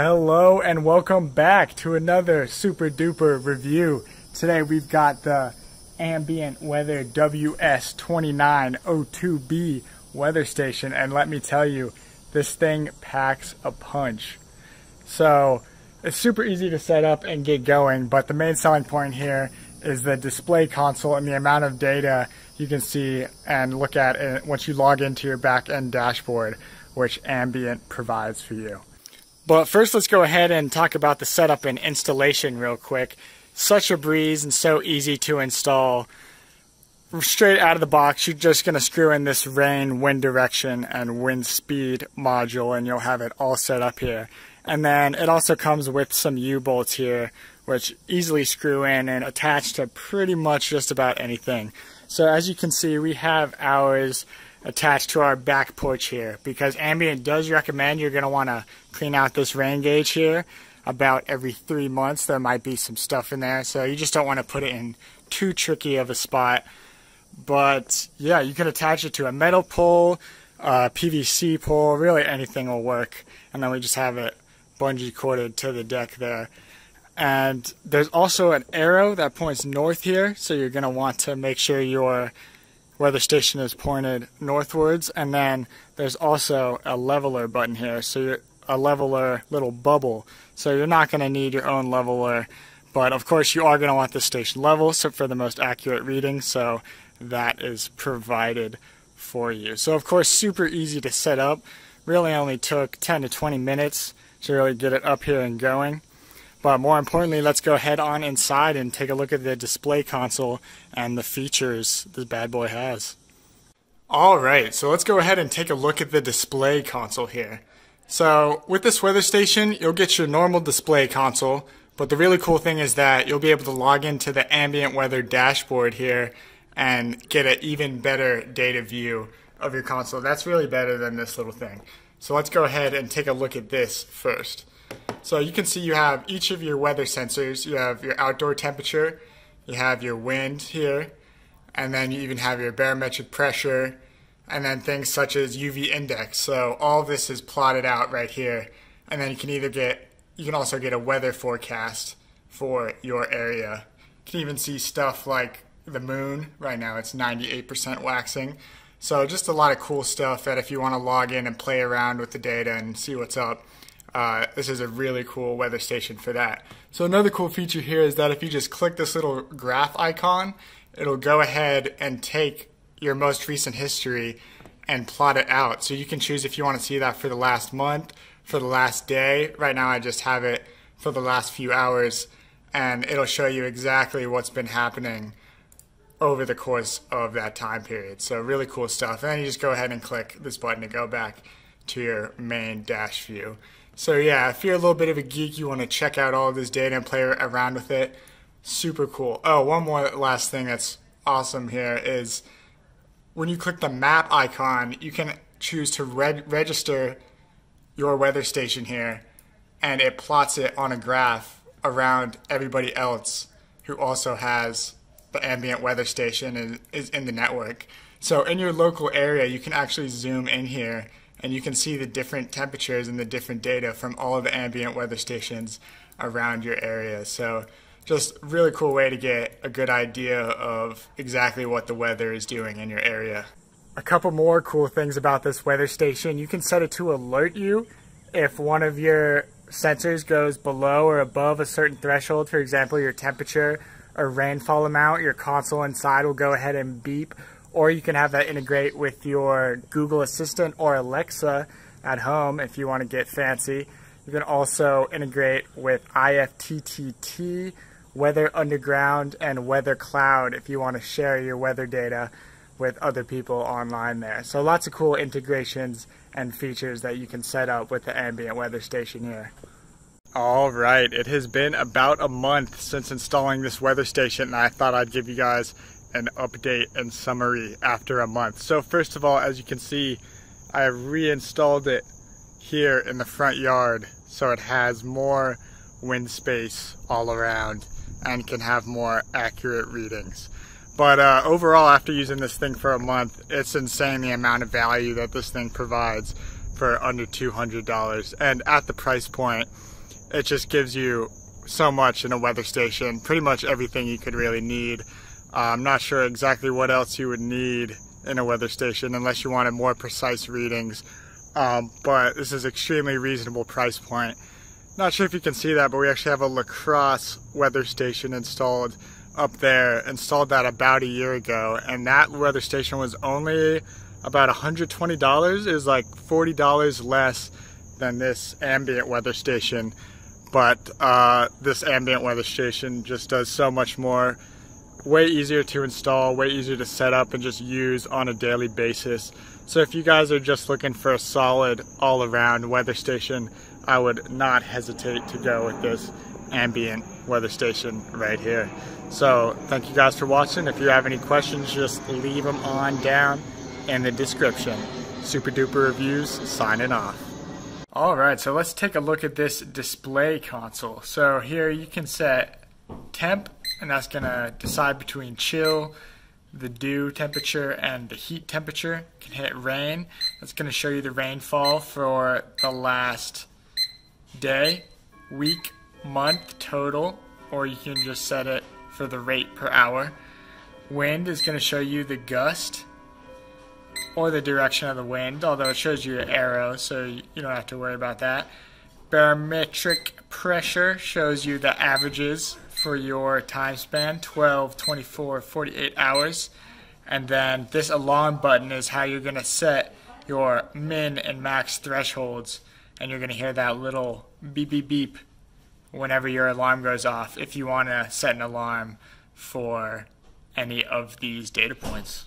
Hello and welcome back to another super duper review. Today we've got the Ambient Weather WS2902B weather station and let me tell you, this thing packs a punch. So it's super easy to set up and get going, but the main selling point here is the display console and the amount of data you can see and look at once you log into your back end dashboard, which Ambient provides for you. But first, let's go ahead and talk about the setup and installation real quick. Such a breeze and so easy to install. Straight out of the box, you're just going to screw in this rain, wind direction, and wind speed module, and you'll have it all set up here. And then it also comes with some U-bolts here, which easily screw in and attach to pretty much just about anything. So as you can see, we have ours attached to our back porch here because Ambient does recommend you're going to want to clean out this rain gauge here about every three months. There might be some stuff in there, so you just don't want to put it in too tricky of a spot. But yeah, you can attach it to a metal pole, a PVC pole, really anything will work. And then we just have it bungee corded to the deck there. And there's also an arrow that points north here, so you're going to want to make sure your weather station is pointed northwards. And then there's also a leveler button here, so you're a leveler little bubble. So you're not going to need your own leveler, but of course you are going to want the station level so for the most accurate reading. So that is provided for you. So of course super easy to set up. Really only took 10 to 20 minutes to really get it up here and going. But more importantly, let's go head on inside and take a look at the display console and the features this bad boy has. Alright, so let's go ahead and take a look at the display console here. So with this weather station, you'll get your normal display console, but the really cool thing is that you'll be able to log into the ambient weather dashboard here and get an even better data view of your console. That's really better than this little thing. So let's go ahead and take a look at this first. So you can see you have each of your weather sensors. You have your outdoor temperature, you have your wind here, and then you even have your barometric pressure, and then things such as UV index. So all this is plotted out right here. And then you can either get, you can also get a weather forecast for your area. You can even see stuff like the moon. Right now it's 98% waxing. So just a lot of cool stuff that if you want to log in and play around with the data and see what's up, uh, this is a really cool weather station for that. So another cool feature here is that if you just click this little graph icon, it'll go ahead and take your most recent history and plot it out. So you can choose if you want to see that for the last month, for the last day. Right now I just have it for the last few hours and it'll show you exactly what's been happening over the course of that time period. So really cool stuff. And then you just go ahead and click this button to go back to your main dash view. So yeah, if you're a little bit of a geek, you want to check out all of this data and play around with it. Super cool. Oh, one more last thing that's awesome here is when you click the map icon, you can choose to reg register your weather station here and it plots it on a graph around everybody else who also has the ambient weather station and is in the network. So in your local area, you can actually zoom in here and you can see the different temperatures and the different data from all of the ambient weather stations around your area. So just really cool way to get a good idea of exactly what the weather is doing in your area. A couple more cool things about this weather station. You can set it to alert you if one of your sensors goes below or above a certain threshold, for example, your temperature or rainfall amount, your console inside will go ahead and beep. Or you can have that integrate with your Google Assistant or Alexa at home if you want to get fancy. You can also integrate with IFTTT, Weather Underground, and Weather Cloud if you want to share your weather data with other people online there. So lots of cool integrations and features that you can set up with the ambient weather station here. All right, it has been about a month since installing this weather station and I thought I'd give you guys an update and summary after a month. So first of all, as you can see, I have reinstalled it here in the front yard so it has more wind space all around and can have more accurate readings. But uh, overall, after using this thing for a month, it's insane the amount of value that this thing provides for under $200. And at the price point, it just gives you so much in a weather station, pretty much everything you could really need. Uh, I'm not sure exactly what else you would need in a weather station unless you wanted more precise readings. Um, but this is extremely reasonable price point. Not sure if you can see that, but we actually have a La Crosse weather station installed up there. Installed that about a year ago, and that weather station was only about $120. Is like $40 less than this ambient weather station. But uh, this ambient weather station just does so much more way easier to install, way easier to set up and just use on a daily basis. So if you guys are just looking for a solid all-around weather station, I would not hesitate to go with this ambient weather station right here. So thank you guys for watching. If you have any questions, just leave them on down in the description. Super duper reviews signing off. All right, so let's take a look at this display console. So here you can set temp and that's to decide between chill, the dew temperature, and the heat temperature. You can hit rain. That's to show you the rainfall for the last day, week, month total, or you can just set it for the rate per hour. Wind is to show you the gust or the direction of the wind, although it shows you an arrow, so you don't have to worry about that. Barometric pressure shows you the averages for your time span 12, 24, 48 hours. And then this alarm button is how you're going to set your min and max thresholds. And you're going to hear that little beep beep beep whenever your alarm goes off if you want to set an alarm for any of these data points.